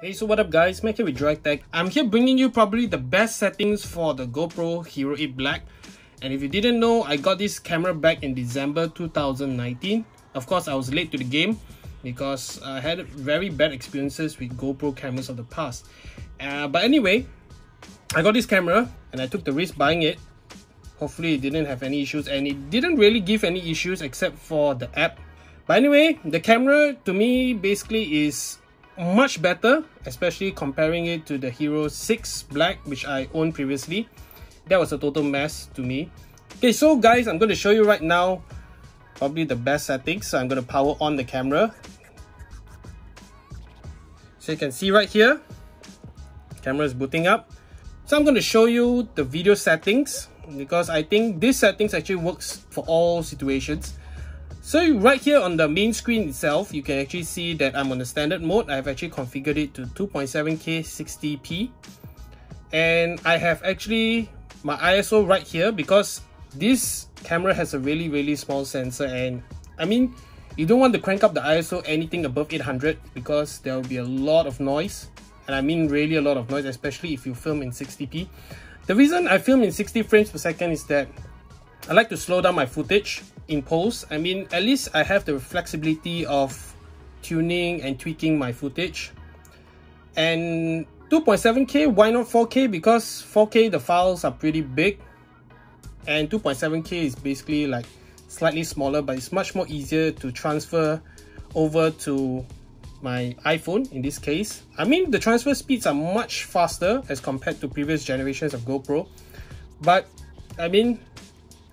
Hey, so what up guys, Mac here with DroidTech. I'm here bringing you probably the best settings for the GoPro Hero 8 Black. And if you didn't know, I got this camera back in December 2019. Of course, I was late to the game because I had very bad experiences with GoPro cameras of the past. Uh, but anyway, I got this camera and I took the risk buying it. Hopefully it didn't have any issues and it didn't really give any issues except for the app. But anyway, the camera to me basically is much better, especially comparing it to the Hero 6 Black which I owned previously. That was a total mess to me. Okay, so guys, I'm going to show you right now probably the best settings. So I'm going to power on the camera. So you can see right here, camera is booting up. So I'm going to show you the video settings because I think these settings actually works for all situations. So right here on the main screen itself, you can actually see that I'm on the standard mode. I've actually configured it to 2.7K 60p. And I have actually my ISO right here because this camera has a really really small sensor and I mean you don't want to crank up the ISO anything above 800 because there will be a lot of noise and I mean really a lot of noise especially if you film in 60p. The reason I film in 60 frames per second is that I like to slow down my footage in post. I mean at least I have the flexibility of tuning and tweaking my footage and 2.7k why not 4k because 4k the files are pretty big and 2.7k is basically like slightly smaller but it's much more easier to transfer over to my iPhone in this case. I mean the transfer speeds are much faster as compared to previous generations of GoPro but I mean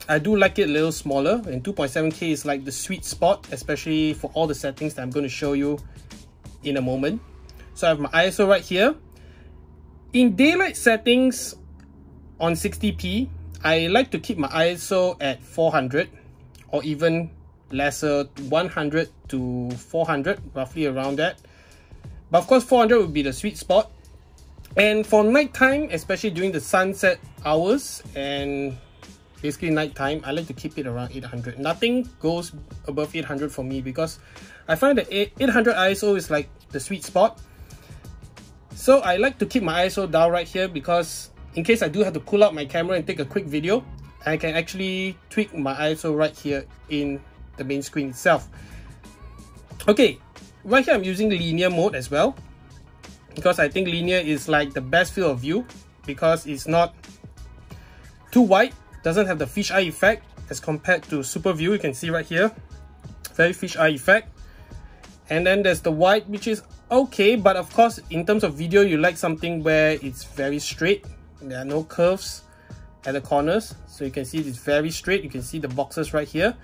I do like it a little smaller and 2.7k is like the sweet spot especially for all the settings that I'm going to show you in a moment. So I have my ISO right here. In daylight settings on 60p I like to keep my ISO at 400 or even lesser 100 to 400 roughly around that but of course 400 would be the sweet spot and for nighttime especially during the sunset hours and basically nighttime I like to keep it around 800 nothing goes above 800 for me because I find that 800 ISO is like the sweet spot. So I like to keep my ISO down right here because in case I do have to pull out my camera and take a quick video, I can actually tweak my ISO right here in the main screen itself. Okay, right here I'm using linear mode as well because I think linear is like the best field of view because it's not too wide, doesn't have the fisheye effect as compared to super view. You can see right here, very fisheye effect. And then there's the wide, which is okay, but of course, in terms of video, you like something where it's very straight. There are no curves at the corners. So you can see it's very straight. You can see the boxes right here.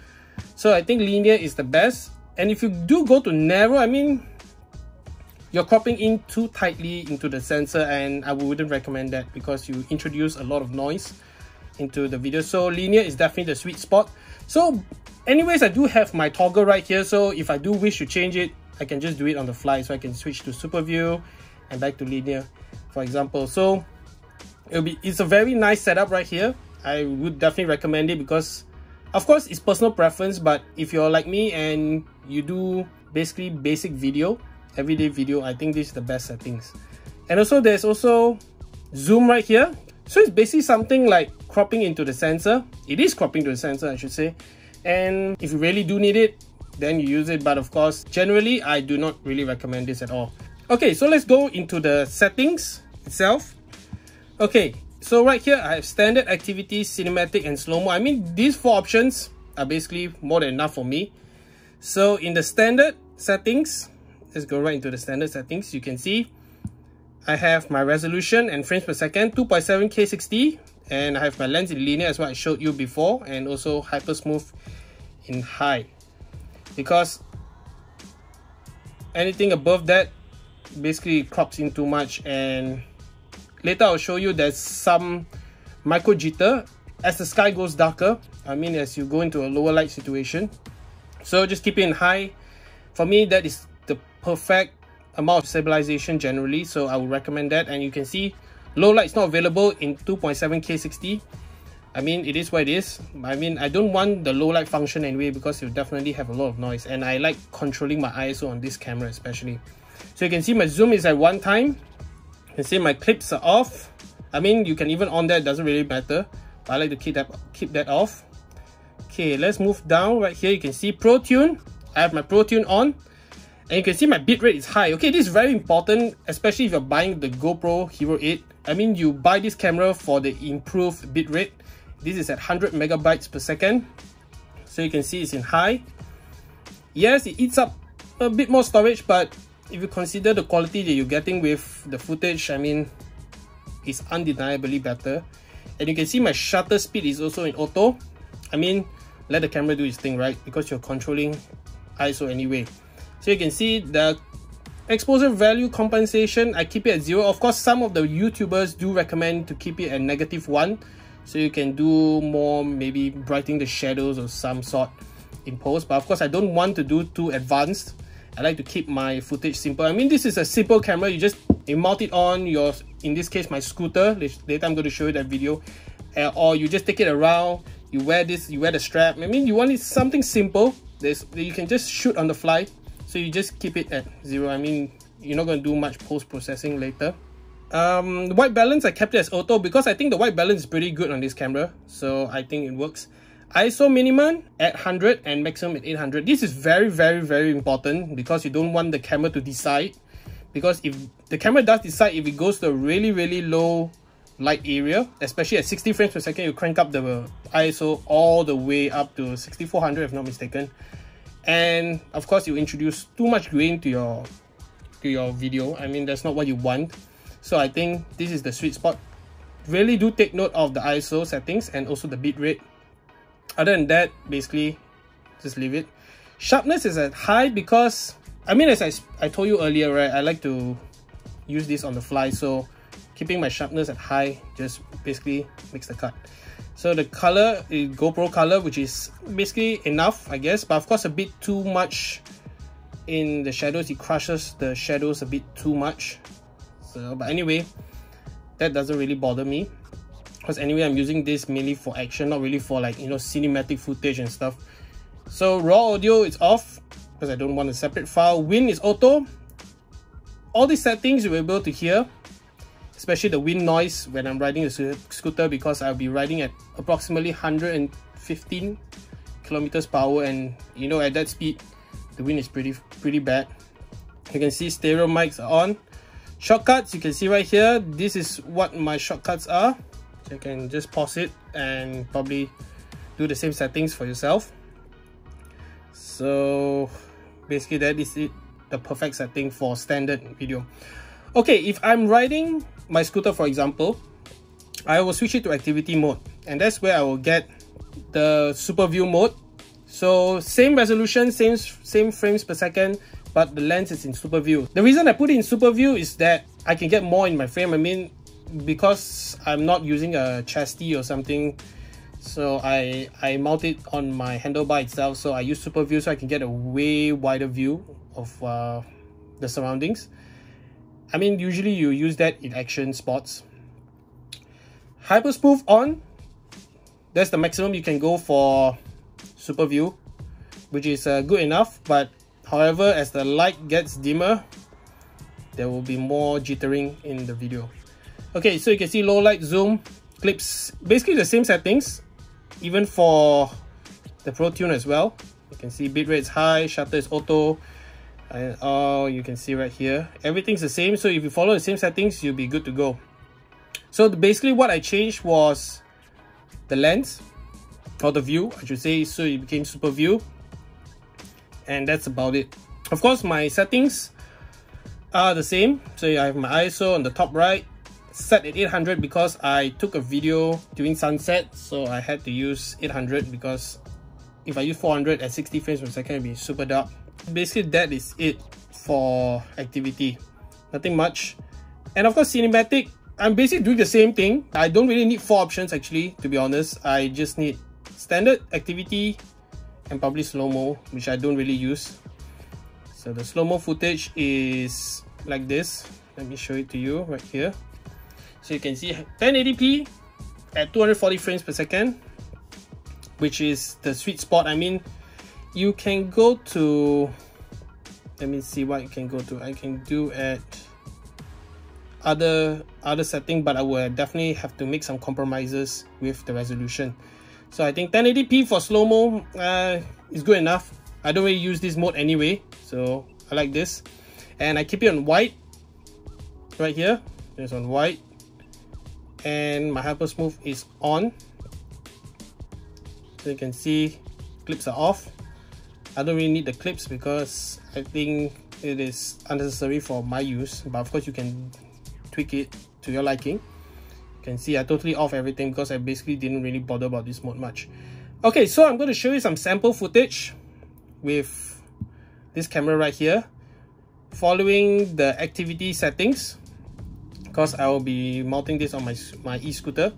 So i think linear is the best. And if you do go to narrow i mean you're cropping in too tightly into the sensor and i wouldn't recommend that because you introduce a lot of noise into the video. So linear is definitely the sweet spot. So anyways i do have my toggle right here. So if i do wish to change it i can just do it on the fly. So i can switch to super view and back to linear for example. So it'll be it's a very nice setup right here. I would definitely recommend it because of course it's personal preference. But if you're like me and you do basically basic video everyday video i think this is the best settings. And also there's also zoom right here. So it's basically something like cropping into the sensor it is cropping to the sensor i should say and if you really do need it then you use it but of course generally i do not really recommend this at all okay so let's go into the settings itself Okay, so right here I have standard activity, cinematic and slow-mo. I mean, these four options are basically more than enough for me. So in the standard settings, let's go right into the standard settings. You can see I have my resolution and frames per second, 2.7K 60, and I have my lens in linear as what I showed you before, and also hyper smooth in high. Because anything above that basically crops in too much and Later I'll show you there's some micro jitter as the sky goes darker. I mean as you go into a lower light situation. So just keep it in high. For me that is the perfect amount of stabilization generally. So I would recommend that and you can see low light is not available in 2.7K 60. I mean, it is what it is. I mean, I don't want the low light function anyway because you definitely have a lot of noise. And I like controlling my ISO on this camera especially. So you can see my zoom is at one time. You can see my clips are off. I mean, you can even on that, doesn't really matter. But I like to keep that, keep that off. Okay, let's move down right here. You can see Pro Tune. I have my Pro Tune on. And you can see my bitrate is high. Okay, this is very important, especially if you're buying the GoPro Hero 8. I mean, you buy this camera for the improved bitrate this is at 100 megabytes per second. So you can see it's in high. Yes, it eats up a bit more storage, but if you consider the quality that you're getting with the footage, I mean, it's undeniably better. And you can see my shutter speed is also in auto. I mean, let the camera do its thing, right? Because you're controlling ISO anyway. So you can see the exposure value compensation, I keep it at zero. Of course, some of the YouTubers do recommend to keep it at negative one. So you can do more maybe brightening the shadows or some sort in post. But of course I don't want to do too advanced. I like to keep my footage simple. I mean this is a simple camera. You just you mount it on your in this case my scooter. Later I'm going to show you that video. Uh, or you just take it around. You wear this you wear the strap. I mean you want it something simple. There's you can just shoot on the fly so you just keep it at zero I mean you're not going to do much post processing later um, the white balance, I kept it as auto because I think the white balance is pretty good on this camera. So I think it works. ISO minimum at 100 and maximum at 800. This is very, very, very important because you don't want the camera to decide. Because if the camera does decide, if it goes to a really, really low light area, especially at 60 frames per second, you crank up the ISO all the way up to 6400 if not mistaken. And of course, you introduce too much grain to your to your video. I mean, that's not what you want. So I think this is the sweet spot. Really do take note of the ISO settings and also the bitrate. Other than that, basically, just leave it. Sharpness is at high because, I mean, as I, I told you earlier, right, I like to use this on the fly. So keeping my sharpness at high just basically makes the cut. So the color is GoPro color, which is basically enough, I guess. But of course, a bit too much in the shadows. It crushes the shadows a bit too much. So but anyway that doesn't really bother me. Because anyway i'm using this mainly for action not really for like you know cinematic footage and stuff. So raw audio is off because i don't want a separate file. Wind is auto. All these settings you'll be able to hear especially the wind noise when i'm riding a scooter because i'll be riding at approximately 115 kilometers per hour and you know at that speed the wind is pretty pretty bad you can see stereo mics are on Shortcuts, you can see right here, this is what my shortcuts are. So you can just pause it and probably do the same settings for yourself. So basically that is it, the perfect setting for standard video. Okay, if I'm riding my scooter for example, I will switch it to activity mode and that's where I will get the super view mode. So same resolution, same, same frames per second, but the lens is in super view. The reason I put it in super view is that I can get more in my frame. I mean, because I'm not using a chassis or something, so I, I mount it on my handlebar itself. So I use super view so I can get a way wider view of uh, the surroundings. I mean, usually you use that in action spots. Hyper smooth on. That's the maximum you can go for super view, which is uh, good enough, but However, as the light gets dimmer, there will be more jittering in the video. Okay, so you can see low light, zoom, clips, basically the same settings, even for the Pro Tune as well. You can see bitrate is high, shutter is auto, and oh, you can see right here, everything's the same. So if you follow the same settings, you'll be good to go. So basically what I changed was the lens, or the view, I should say, so it became super view and that's about it of course my settings are the same so I have my ISO on the top right set at 800 because I took a video during sunset so I had to use 800 because if I use 400 at 60 frames per second it'd be super dark basically that is it for activity. Nothing much. And of course cinematic I'm basically doing the same thing. I don't really need four options actually to be honest. I just need standard activity and probably slow-mo which I don't really use. So the slow-mo footage is like this. Let me show it to you right here. So you can see 1080p at 240 frames per second, which is the sweet spot. I mean, you can go to, let me see what you can go to. I can do at other other setting, but I will definitely have to make some compromises with the resolution. So I think 1080p for slow-mo uh, is good enough. I don't really use this mode anyway, so I like this. And I keep it on white right here. It's on white. And my hyper smooth is on. So you can see clips are off. I don't really need the clips because I think it is unnecessary for my use. But of course you can tweak it to your liking. You can see I totally off everything because I basically didn't really bother about this mode much. Okay, so I'm going to show you some sample footage with this camera right here following the activity settings because I will be mounting this on my, my e-scooter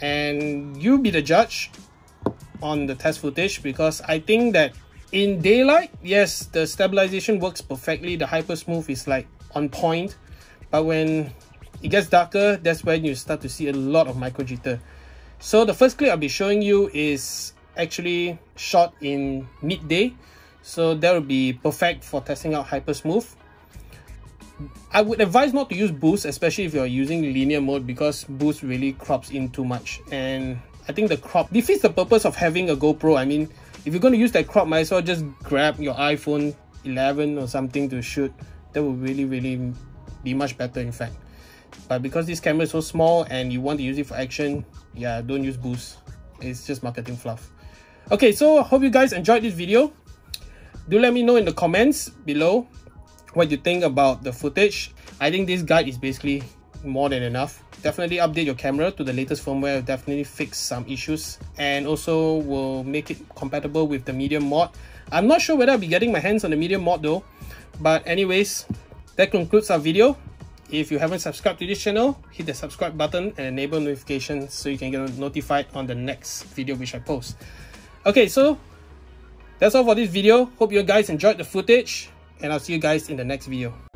and you be the judge on the test footage because I think that in daylight yes the stabilization works perfectly. The hyper smooth is like on point. But when it gets darker that's when you start to see a lot of micro jitter so the first clip i'll be showing you is actually shot in midday. So that will be perfect for testing out hyper smooth. I would advise not to use boost especially if you're using linear mode because boost really crops in too much. And i think the crop defeats the purpose of having a gopro. I mean if you're going to use that crop might as well just grab your iphone 11 or something to shoot. That would really really be much better in fact. But because this camera is so small and you want to use it for action yeah don't use boost. It's just marketing fluff. Okay so I hope you guys enjoyed this video. Do let me know in the comments below what you think about the footage. I think this guide is basically more than enough definitely update your camera to the latest firmware definitely fix some issues and also will make it compatible with the media mod i'm not sure whether i'll be getting my hands on the media mod though but anyways that concludes our video. If you haven't subscribed to this channel, hit the subscribe button and enable notifications so you can get notified on the next video which I post. Okay, so that's all for this video. Hope you guys enjoyed the footage and I'll see you guys in the next video.